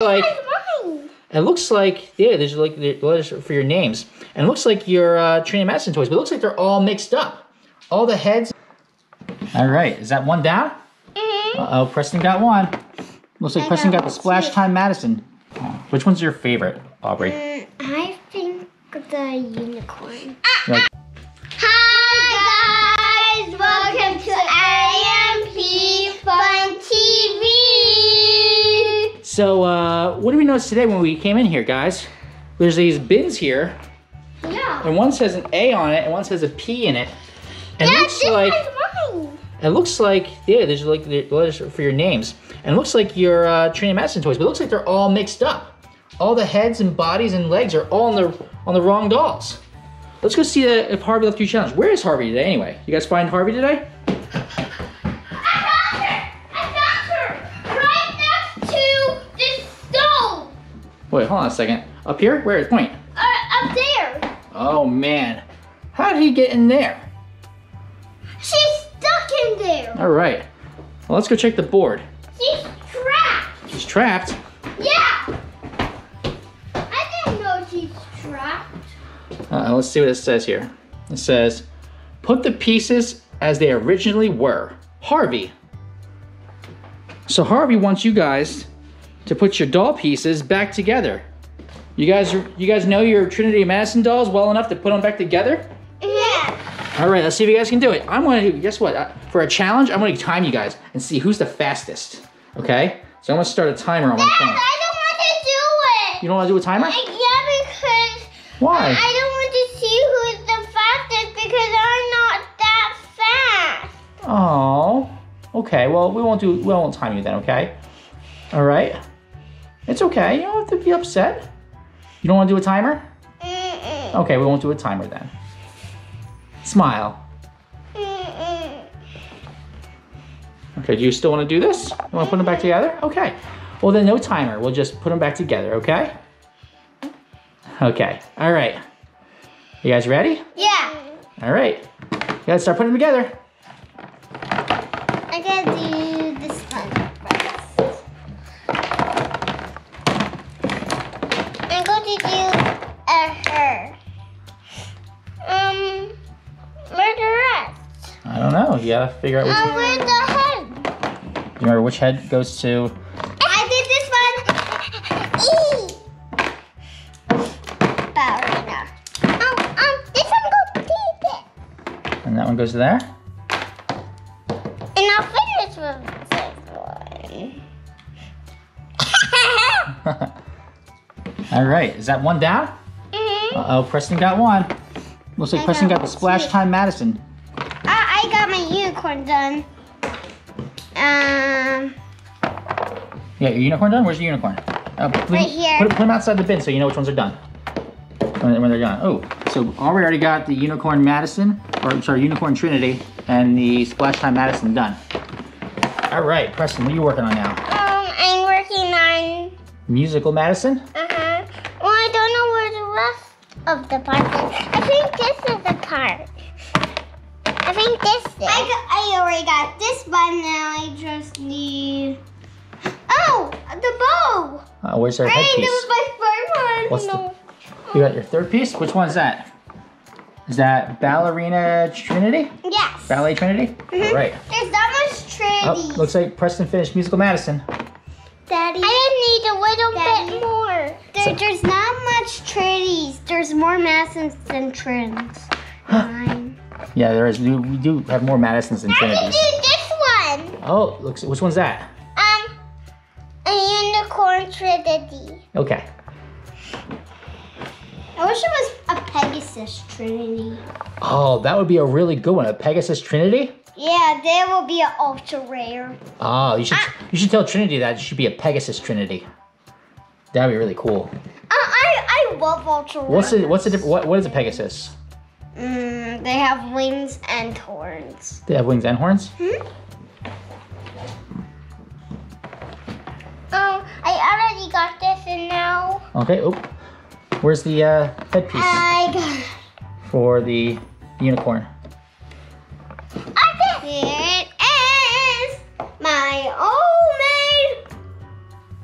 like it looks like yeah, there's like the letters for your names, and it looks like your uh, Trinity Madison toys, but it looks like they're all mixed up. All the heads. All right, is that one down? Mhm. Uh oh, Preston got one. Looks like I Preston got the Splash two. Time Madison. Which one's your favorite, Aubrey? Mm, I think the unicorn. Like- So, uh, what do we notice today when we came in here, guys? There's these bins here, Yeah. and one says an A on it, and one says a P in it. And it Yeah, looks this like mine. it looks like yeah, there's like the letters for your names, and it looks like your uh, Trinity Madison toys, but it looks like they're all mixed up. All the heads and bodies and legs are all on the on the wrong dolls. Let's go see if Harvey left you a challenge. Where is Harvey today anyway? You guys find Harvey today? I found her. I found her right next to this stove. Wait, hold on a second. Up here? Where is Point. Uh, up there. Oh man, how did he get in there? She's stuck in there. All right. Well, let's go check the board. She's trapped. She's trapped. Yeah. I didn't know she's trapped. Uh, let's see what it says here. It says, put the pieces as they originally were. Harvey. So Harvey wants you guys to put your doll pieces back together. You guys, you guys know your Trinity Madison dolls well enough to put them back together? Yeah. All right, let's see if you guys can do it. I'm gonna do, guess what? For a challenge, I'm gonna time you guys and see who's the fastest. Okay? So I'm gonna start a timer on my Dad, phone. I don't want to do it. You don't wanna do a timer? Like, yeah, because Why? I don't want to see who's the fastest because I'm not that fast. Oh, okay. Well, we won't do. We won't time you then. Okay. All right. It's okay. You don't have to be upset. You don't want to do a timer? Okay, we won't do a timer then. Smile. Okay. Do you still want to do this? You want to put them back together? Okay. Well, then no timer. We'll just put them back together. Okay. Okay. All right. You guys ready? Yeah. All right. You guys start putting them together. I gotta do Going do a her. Um, the rest? I don't know. You gotta figure out which. Uh, where's the head? Do you remember which head goes to? I did this one. E. Um, um, this one goes deep. And that one goes to there. And I'll finish with this one. All right, is that one down? Mhm. Uh oh, Preston got one. Looks like I Preston got got the Splash two. Time Madison. I, I got my unicorn done. Um, Yeah, your unicorn done? Where's your unicorn? Uh, put, Right here. Put, put them outside the bin so you know which ones are done. When, when they're done. Oh, so Aubrey already got the Unicorn Madison, or I'm sorry, Unicorn Trinity, and the Splash Time Madison done. All right, Preston, what are you working on now? um, I'm working on. Musical Madison? Uh huh. Well, I don't know where the rest of the part is. I think this is the part. I think this is. I, got, I already got this one. Now I just need. Oh, the bow. Uh, where's our Right, headpiece? that was my third one. What's the- no. You got your third piece? Which one's that? Is that Ballerina Trinity? Yes. Ballet Trinity? Mhm. All right. There's that much Oh, Trinity. looks like Preston finished Musical Madison. Daddy. I need a little bit more. There, there's not much Trinities. There's more Madisons than Trins. Nine. Yeah, there is. We, we do have more Madisons than I can Trinities. do this one. Oh, looks. Which one's that? Um, a unicorn Trinity. Okay. I wish it was a Pegasus Trinity. Oh, that would be a really good one. A Pegasus Trinity. Yeah, there will be an ultra rare. Oh, you should you should tell Trinity that it should be a Pegasus Trinity. That'd be really cool. Uh, I I love ultra. What's it? What's the diff- what? What is a Pegasus? Mm, they have wings and horns. They have wings and horns. Hmm? Oh, I already got this and now Okay. Oh, where's the uh, headpiece I got for the unicorn?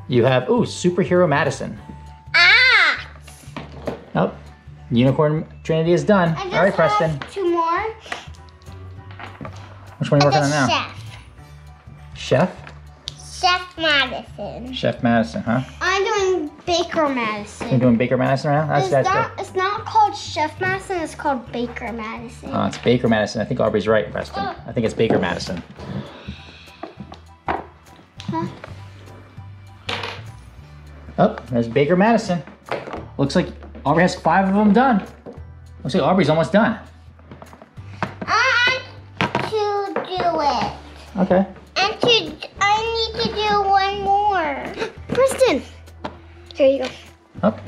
You have, ooh, Superhero Madison. Ah! Oh, Unicorn Trinity is done. All right, Preston. two more. Which one are you working on now? chef. Chef? Chef Madison. Chef Madison, huh? I'm doing Baker Madison. You're doing Baker Madison right now? That's, It's that's not, good. it's not called Chef Madison, it's called Baker Madison. Oh, it's Baker Madison. I think Aubrey's right, Preston. Oh. I think it's Baker Madison. Oh, there's Baker Madison. Looks like Aubrey has five of them done. Looks like Aubrey's almost done. I want to do it. Okay. And to, I need to do one more. Kristen. Here you go. Oh,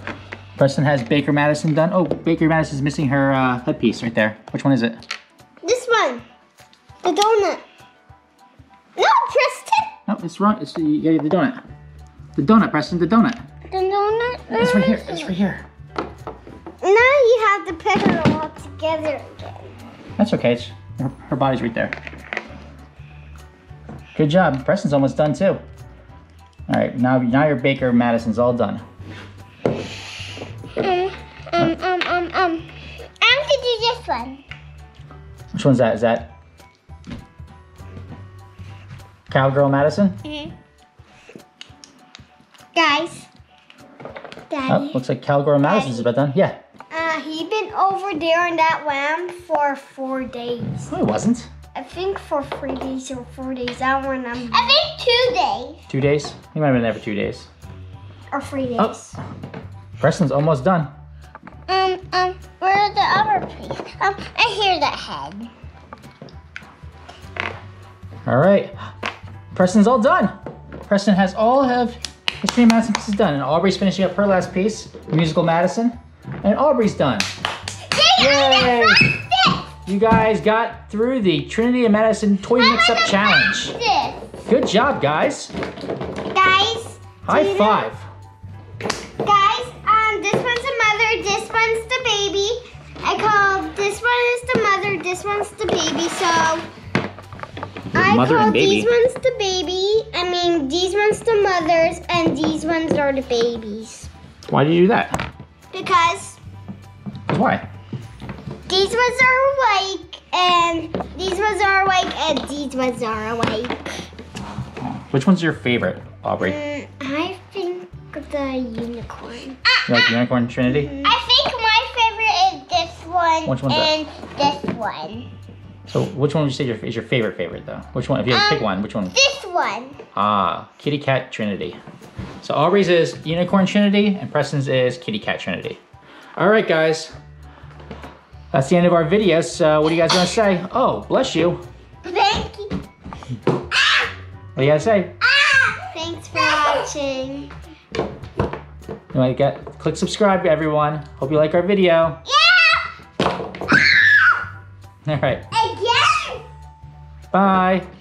Preston has Baker Madison done. Oh, Baker Madison's missing her uh, headpiece right there. Which one is it? This one. The donut. No, Preston. No, it's wrong. It's you gotta get the donut. The donut, Preston. The donut. The donut. It's right here. It's right here. Now you have to put it all together again. That's okay. It's, her, her body's right there. Good job. Preston's almost done too. All right, now now your Baker Madison's all done. Um, um, um, um, um. I'm gonna do this one. Which one's that? Is that Cowgirl Madison? Guys. Oh, Daddy. looks like Cowgirl is about done. Yeah. Uh, he been over there in that lamp for four days. No, it wasn't. I think for three days or four days. I don't remember. I think two days. Two days? He might have been there for two days. Or three days. Oh. Preston's almost done. Um, um, where's the other piece? Um, I hear the head. All right. Preston's all done. Preston has all of his Stream Madison pieces done. And Aubrey's finishing up her last piece, Musical Madison. And Aubrey's done. Yay! You guys got through the Trinity and Madison Toy Mix Up Challenge. This. Good job, guys. Guys, High Do you five. guys, um, this one's the mother, this one's the baby. I call this one is the mother, this one's the baby, so I Mother call and these ones the baby. I mean, these ones the mothers, and these ones are the babies. Why did you do that? Because. Why? these ones are awake, and these ones are awake, and these ones are awake. Which one's your favorite, Aubrey? Mm, I think the unicorn. You like Unicorn Trinity? I think my favorite is this one Which one's that? and this one. So which one would you say your, is your favorite favorite though? Which one? If you had to pick Um, one, which one? This one. Ah, Kitty Cat Trinity. So Aubrey's is Unicorn Trinity and Preston's is Kitty Cat Trinity. All right, guys. That's the end of our video. So what do you guys want to say? Oh, bless you. Thank you. What do you guys say? Thanks for watching. You want to get click subscribe, everyone. Hope you like our video. Yeah! All right. Bye.